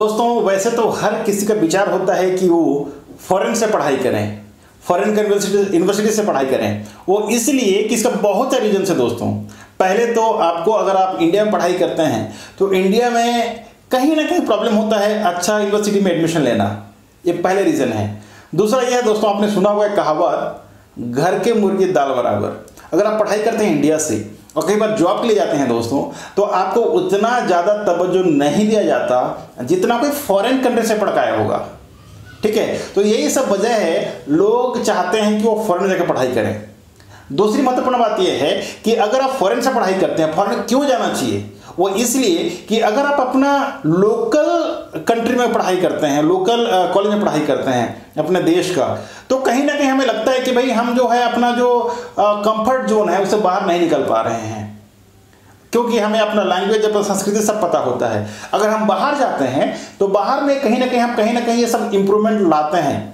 दोस्तों, वैसे तो हर किसी का विचार होता है कि वो फॉरेन से पढ़ाई करें फॉरेन यूनिवर्सिटी यूनिवर्सिटी से पढ़ाई करें। वो इसलिए कि इसका बहुत सारे रीजन है दोस्तों। पहले तो आपको अगर आप इंडिया में पढ़ाई करते हैं तो इंडिया में कहीं ना कहीं प्रॉब्लम होता है अच्छा यूनिवर्सिटी में एडमिशन लेना। ये पहले रीज़न है। दूसरा यह है दोस्तों, आपने सुना हुआ है कहावत, घर के मुर्गी दाल बराबर। अगर आप पढ़ाई करते हैं इंडिया से और कई बार जॉब के लिए जाते हैं दोस्तों तो आपको उतना ज़्यादा तवज्जो नहीं दिया जाता जितना कोई फॉरेन कंट्री से पढ़ के आया होगा। ठीक है? तो यही सब वजह है, लोग चाहते हैं कि वो फॉरेन जाकर पढ़ाई करें। दूसरी महत्वपूर्ण बात यह है कि अगर आप फॉरेन से पढ़ाई करते हैं फॉरेन क्यों जाना चाहिए? वो इसलिए कि अगर आप अपना लोकल कंट्री में पढ़ाई करते हैं लोकल कॉलेज में पढ़ाई करते हैं, अपने देश का तो कहीं ना कहीं हमें लगता है कि भाई हम जो है अपना जो कंफर्ट जोन है उसे बाहर नहीं निकल पा रहे हैं। क्योंकि हमें अपना लैंग्वेज अपना संस्कृति सब पता होता है। अगर हम बाहर जाते हैं तो बाहर में कहीं ना कहीं हम, कहीं ना कहीं ये सब इंप्रूवमेंट लाते हैं।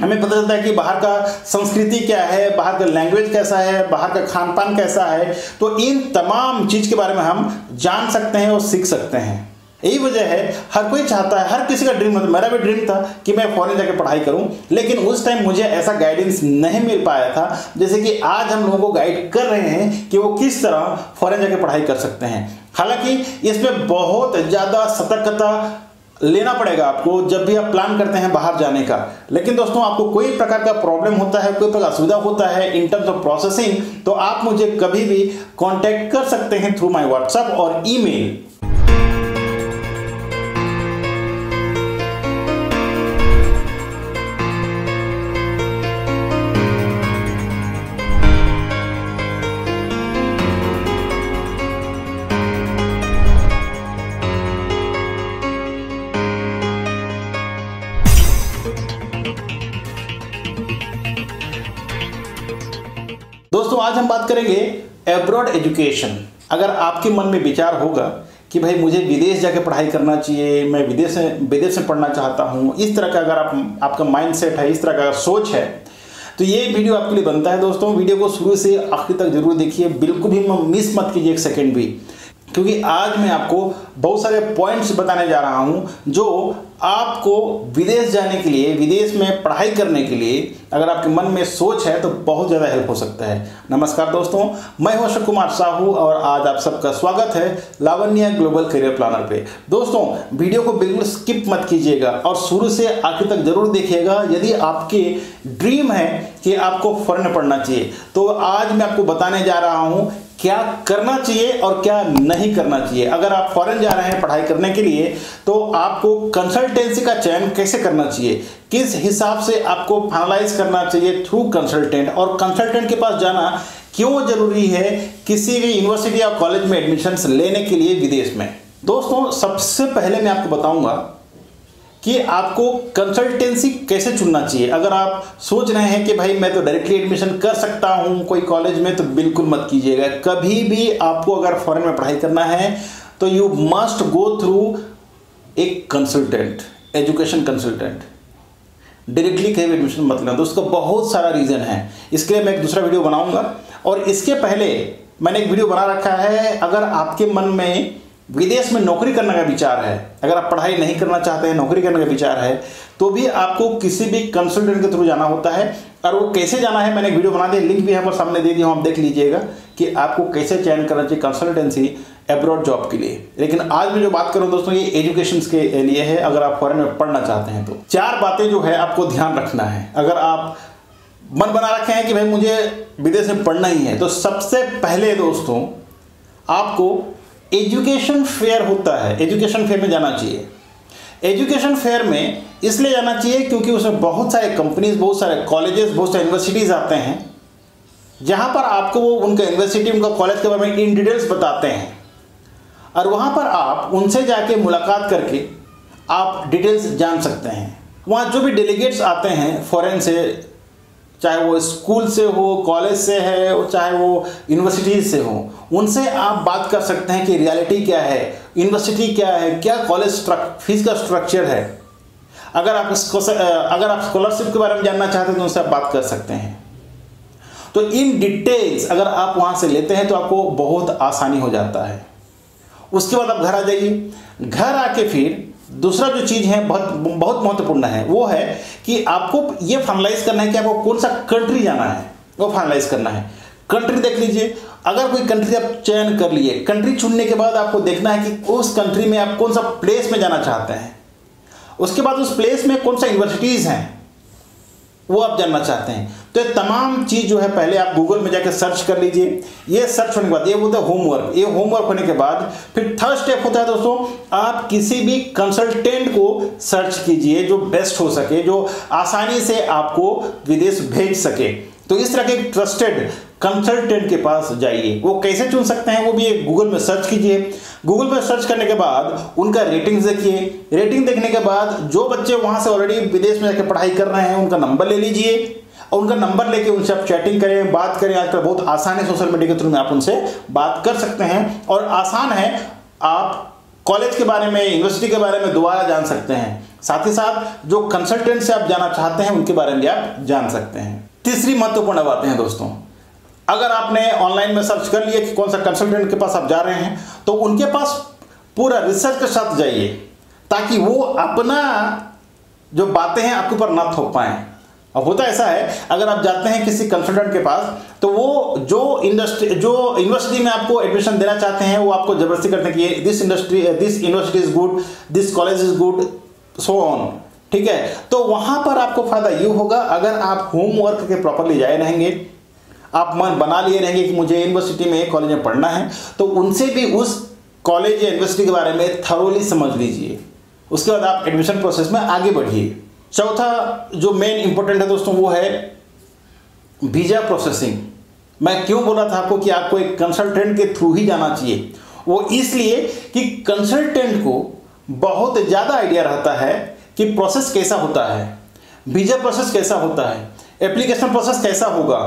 हमें पता चलता है कि बाहर का संस्कृति क्या है, बाहर का लैंग्वेज कैसा है, बाहर का खान पान कैसा है। तो इन तमाम चीज़ के बारे में हम जान सकते हैं और सीख सकते हैं। यही वजह है, हर कोई चाहता है, हर किसी का ड्रीम होता मेरा भी ड्रीम था कि मैं फॉरेन जाकर पढ़ाई करूँ, लेकिन उस टाइम मुझे ऐसा गाइडेंस नहीं मिल पाया था, जैसे कि आज हम लोगों को गाइड कर रहे हैं कि वो किस तरह फॉरेन जाकर पढ़ाई कर सकते हैं। हालाँकि, इसमें बहुत ज़्यादा सतर्कता लेना पड़ेगा आपको जब भी आप प्लान करते हैं बाहर जाने का। लेकिन दोस्तों, आपको कोई प्रकार का प्रॉब्लम होता है, कोई प्रकार असुविधा होता है इन टर्म्स ऑफ़ प्रोसेसिंग तो आप मुझे कभी भी कांटेक्ट कर सकते हैं थ्रू माय व्हाट्सएप और ईमेल दोस्तों, आज हम बात करेंगे एब्रॉड एजुकेशन अगर आपके मन में विचार होगा कि भाई मुझे विदेश जाके पढ़ाई करना चाहिए, मैं विदेश में विदेश में पढ़ना चाहता हूँ, इस तरह का अगर आप, आपका माइंड सेट है, इस तरह का सोच है तो ये वीडियो आपके लिए बनता है दोस्तों। वीडियो को शुरू से आखिर तक ज़रूर देखिए। बिल्कुल भी मिस मत कीजिए एक सेकेंड भी। क्योंकि आज मैं आपको बहुत सारे पॉइंट्स बताने जा रहा हूँ जो आपको विदेश जाने के लिए, विदेश में पढ़ाई करने के लिए, अगर आपके मन में सोच है तो बहुत ज़्यादा हेल्प हो सकता है। नमस्कार दोस्तों, मैं हूँ अशोक कुमार साहू और आज आप सबका स्वागत है लावण्य ग्लोबल करियर प्लानर पे। दोस्तों, वीडियो को बिल्कुल स्किप मत कीजिएगा और शुरू से आखिर तक ज़रूर देखिएगा। यदि आपके ड्रीम है कि आपको फॉरन पढ़ना चाहिए तो आज मैं आपको बताने जा रहा हूँ क्या करना चाहिए और क्या नहीं करना चाहिए? अगर आप फॉरेन जा रहे हैं पढ़ाई करने के लिए तो आपको कंसल्टेंसी का चयन कैसे करना चाहिए? किस हिसाब से आपको फाइनलाइज करना चाहिए थ्रू कंसल्टेंट और कंसल्टेंट के पास जाना क्यों ज़रूरी है किसी भी यूनिवर्सिटी या कॉलेज में एडमिशन लेने के लिए विदेश में? दोस्तों, सबसे पहले मैं आपको बताऊँगा कि आपको कंसल्टेंसी कैसे चुनना चाहिए? अगर आप सोच रहे हैं कि भाई मैं तो डायरेक्टली एडमिशन कर सकता हूँ कोई कॉलेज में तो बिल्कुल मत कीजिएगा। कभी भी आपको अगर फॉरेन में पढ़ाई करना है तो यू मस्ट गो थ्रू एक कंसल्टेंट एजुकेशन कंसल्टेंट डायरेक्टली कहीं एडमिशन मत लेना। दोस्तों, बहुत सारा रीज़न है। इसके लिए मैं एक दूसरा वीडियो बनाऊँगा। और इसके पहले मैंने एक वीडियो बना रखा है। अगर आपके मन में विदेश में नौकरी करने का विचार है, अगर आप पढ़ाई नहीं करना चाहते हैं, नौकरी करने का विचार है तो भी आपको किसी भी कंसल्टेंट के थ्रू जाना होता है। और वो कैसे जाना है, मैंने एक वीडियो बना दिया लिंक भी हमारे सामने दे दिया हूँ आप देख लीजिएगा कि आपको कैसे चयन करना चाहिए कंसल्टेंसी एब्रॉड जॉब के लिए। लेकिन आज मैं जो बात करूँ दोस्तों, ये एजुकेशन के लिए है, अगर आप फॉरन में पढ़ना चाहते हैं तो। चार बातें जो है आपको ध्यान रखना है। अगर आप मन बना रखे हैं कि भाई मुझे विदेश में पढ़ना ही है तो सबसे पहले दोस्तों, आपको एजुकेशन फेयर होता है। एजुकेशन फेयर में जाना चाहिए। एजुकेशन फेयर में इसलिए जाना चाहिए क्योंकि उसमें बहुत सारे कंपनीज़ बहुत सारे कॉलेजेस बहुत सारे यूनिवर्सिटीज़ आते हैं, जहाँ पर आपको वो उनका यूनिवर्सिटी उनका कॉलेज के बारे में इन डिटेल्स बताते हैं। और वहाँ पर आप उनसे जाके मुलाकात करके आप डिटेल्स जान सकते हैं। वहाँ जो भी डेलीगेट्स आते हैं फॉरेन से चाहे वो स्कूल से हो, कॉलेज से है चाहे वो यूनिवर्सिटीज से हो, उनसे आप बात कर सकते हैं कि रियलिटी क्या है यूनिवर्सिटी क्या है, क्या कॉलेज फ़ीस का स्ट्रक्चर है। अगर आप अगर आप स्कॉलरशिप के बारे में जानना चाहते हैं तो उनसे आप बात कर सकते हैं। तो इन डिटेल्स अगर आप वहाँ से लेते हैं तो आपको बहुत आसानी हो जाता है। उसके बाद आप घर आ जाइए। घर आके फिर दूसरा जो चीज़ है, बहुत बहुत महत्वपूर्ण है, वो है कि आपको ये फाइनलाइज करना है कि आपको कौन सा कंट्री जाना है, वो फाइनलाइज करना है। कंट्री देख लीजिए, अगर कोई कंट्री आप चयन कर लिए कंट्री चुनने के बाद आपको देखना है कि उस कंट्री में आप कौन सा प्लेस में जाना चाहते हैं। उसके बाद उस प्लेस में कौन सा यूनिवर्सिटीज़ हैं, वो आप जानना चाहते हैं। तो तमाम चीज़ जो है, पहले आप गूगल में जाकर सर्च कर लीजिए। ये सर्च होने के बाद, ये होता है होमवर्क ये होमवर्क होने के बाद, फिर थर्ड स्टेप होता है दोस्तों, आप किसी भी कंसल्टेंट को सर्च कीजिए जो बेस्ट हो सके, जो आसानी से आपको विदेश भेज सके। तो इस तरह के ट्रस्टेड कंसल्टेंट के पास जाइए। वो कैसे चुन सकते हैं, वो भी एक गूगल में सर्च कीजिए। गूगल पर सर्च करने के बाद उनका रेटिंग देखिए। रेटिंग देखने के बाद जो बच्चे वहाँ से ऑलरेडी विदेश में जाकर पढ़ाई कर रहे हैं, उनका नंबर ले लीजिए। और उनका नंबर लेके उनसे आप चैटिंग करें, बात करें। आजकल बहुत आसान है सोशल मीडिया के थ्रू में आप उनसे बात कर सकते हैं। और आसान है, आप कॉलेज के बारे में यूनिवर्सिटी के बारे में दोबारा जान सकते हैं। साथ ही साथ, जो कंसल्टेंट से आप जाना चाहते हैं, उनके बारे में आप जान सकते हैं। तीसरी महत्वपूर्ण बातें हैं दोस्तों। अगर आपने ऑनलाइन में सर्च कर लिया कि कौन सा कंसल्टेंट के पास आप जा रहे हैं तो उनके पास पूरा रिसर्च के साथ जाइए, ताकि वो अपना जो बातें हैं, आपके ऊपर ना थोप पाए। अब होता ऐसा है, अगर आप जाते हैं किसी कंसल्टेंट के पास तो वो जो इंडस्ट्री जो यूनिवर्सिटी में आपको एडमिशन देना चाहते हैं, वो आपको ज़बरदस्ती करते हैं कि this industry this university is good this college is good so on ठीक है? तो वहाँ पर आपको फ़ायदा ये होगा, अगर आप होमवर्क के प्रॉपरली जाए रहेंगे, आप मन बना लिए रहेंगे कि मुझे यूनिवर्सिटी में कॉलेज में पढ़ना है तो उनसे भी उस कॉलेज या यूनिवर्सिटी के बारे में थरोली समझ लीजिए। उसके बाद आप एडमिशन प्रोसेस में आगे बढ़िए। चौथा जो मेन इंपॉर्टेंट है दोस्तों वो है वीज़ा प्रोसेसिंग मैं क्यों बोला था आपको कि आपको एक कंसल्टेंट के थ्रू ही जाना चाहिए? वो इसलिए कि कंसल्टेंट को बहुत ज़्यादा आइडिया रहता है कि प्रोसेस कैसा होता है वीज़ा प्रोसेस कैसा होता है एप्लीकेशन प्रोसेस कैसा होगा।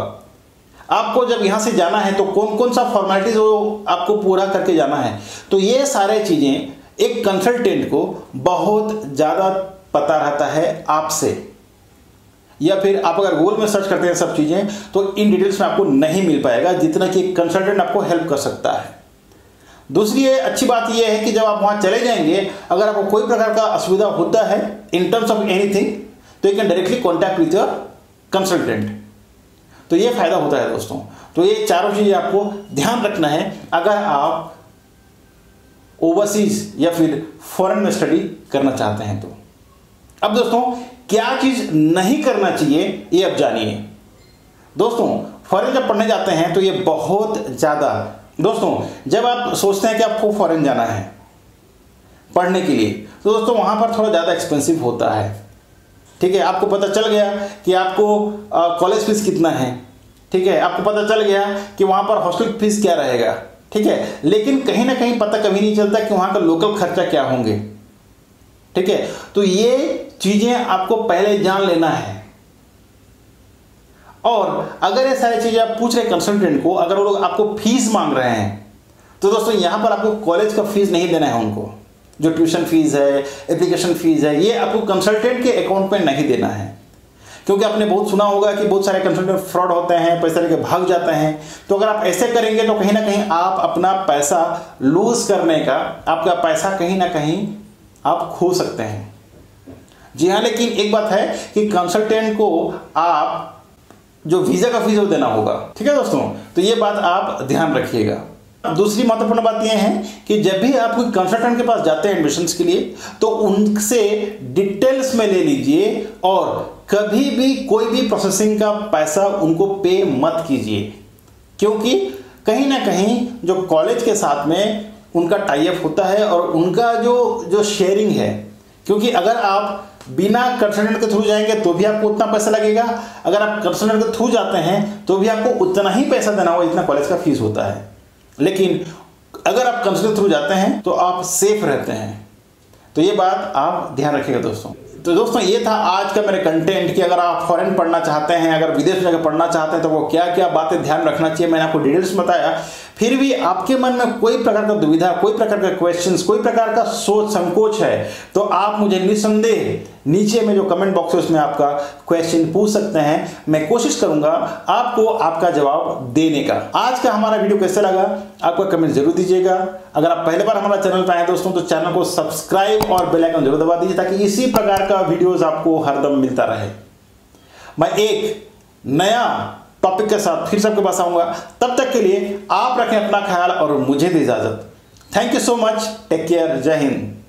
आपको जब यहाँ से जाना है तो कौन कौन सा फॉर्मेलिटीज वो आपको पूरा करके जाना है? तो ये सारे चीज़ें एक कंसल्टेंट को बहुत ज़्यादा पता रहता है आपसे। या फिर आप अगर गूगल में सर्च करते हैं सब चीज़ें तो इन डिटेल्स में आपको नहीं मिल पाएगा जितना कि कंसल्टेंट आपको हेल्प कर सकता है। दूसरी अच्छी बात यह है कि जब आप वहाँ चले जाएँगे, अगर आपको कोई प्रकार का असुविधा होता है इन टर्म्स ऑफ़ एनीथिंग तो you can directly contact with your consultant तो ये फ़ायदा होता है दोस्तों। तो ये चारों चीज़ें आपको ध्यान रखना है। अगर आप ओवरसीज या फिर फॉरेन में स्टडी करना चाहते हैं तो। अब दोस्तों, क्या चीज़ नहीं करना चाहिए, ये अब जानिए। दोस्तों फॉरेन जब पढ़ने जाते हैं तो ये बहुत ज़्यादा। दोस्तों, जब आप सोचते हैं कि आपको फॉरेन जाना है, पढ़ने के लिए तो दोस्तों, वहाँ पर थोड़ा ज़्यादा एक्सपेंसिव होता है। ठीक है, आपको पता चल गया कि आपको कॉलेज फ़ीस कितना है। ठीक है, आपको पता चल गया कि वहाँ पर हॉस्टल फ़ीस क्या रहेगा। ठीक है, लेकिन कहीं ना कहीं पता कभी नहीं चलता कि वहाँ का लोकल खर्चा क्या होंगे। ठीक है? तो ये चीज़ें आपको पहले जान लेना है। और अगर ये सारी चीज़ें आप पूछ रहे कंसल्टेंट को, अगर वो लोग आपको फ़ीस मांग रहे हैं तो दोस्तों यहाँ पर आपको कॉलेज का फ़ीस नहीं देना है उनको। जो ट्यूशन फ़ीस है एप्लीकेशन फ़ीस है, ये आपको कंसल्टेंट के अकाउंट में नहीं देना है। क्योंकि आपने बहुत सुना होगा कि बहुत सारे कंसल्टेंट फ्रॉड होते हैं, पैसे लेके भाग जाते हैं। तो अगर आप ऐसे करेंगे तो कहीं ना कहीं आप अपना पैसा लूज करने का, आपका पैसा कहीं ना कहीं आप खो सकते हैं। जी हाँ लेकिन एक बात है कि कंसल्टेंट को आप जो वीज़ा का फ़ीस वो देना होगा। ठीक है दोस्तों? तो ये बात आप ध्यान रखिएगा। दूसरी महत्वपूर्ण बात यह है कि जब भी आप कोई कंसल्टेंट के पास जाते हैं एडमिशन के लिए तो उनसे डिटेल्स में ले लीजिए और कभी भी कोई भी प्रोसेसिंग का पैसा उनको पे मत कीजिए। क्योंकि कहीं ना कहीं जो कॉलेज के साथ में उनका टाइप होता है और उनका जो जो शेयरिंग है। क्योंकि अगर आप बिना कंसल्टेंट के थ्रू जाएँगे तो भी आपको उतना पैसा लगेगा। अगर आप कंसल्टेंट के थ्रू जाते हैं तो भी आपको उतना ही पैसा देना होगा जितना कॉलेज का फ़ीस होता है। लेकिन अगर आप कंसल्टेंट थ्रू जाते हैं तो आप सेफ़ रहते हैं। तो ये बात आप ध्यान रखिएगा दोस्तों। तो दोस्तों, ये था आज का मेरे कंटेंट कि अगर आप फॉरेन पढ़ना चाहते हैं, अगर विदेश में जाकर पढ़ना चाहते हैं तो वो क्या क्या बातें ध्यान रखना चाहिए, मैंने आपको डिटेल्स बताया। फिर भी आपके मन में कोई प्रकार का दुविधा, कोई प्रकार का क्वेश्चन कोई प्रकार का सोच, संकोच है तो आप मुझे निसंदेह नीचे में जो कमेंट बॉक्स है उसमें आपका क्वेश्चन पूछ सकते हैं। मैं कोशिश करूँगा आपको आपका जवाब देने का। आज का हमारा वीडियो कैसा लगा? आपका कमेंट ज़रूर दीजिएगा। अगर आप पहले बार हमारा चैनल पर आए दोस्तों तो चैनल को सब्सक्राइब और बेल आइकन ज़रूर दबा दीजिए ताकि इसी प्रकार का वीडियोस आपको हरदम मिलता रहे। मैं एक नया टॉपिक के साथ फिर सबके पास आऊँगा। तब तक के लिए आप रखें अपना ख्याल और मुझे दी इजाज़त। Thank you so much take care जय हिंद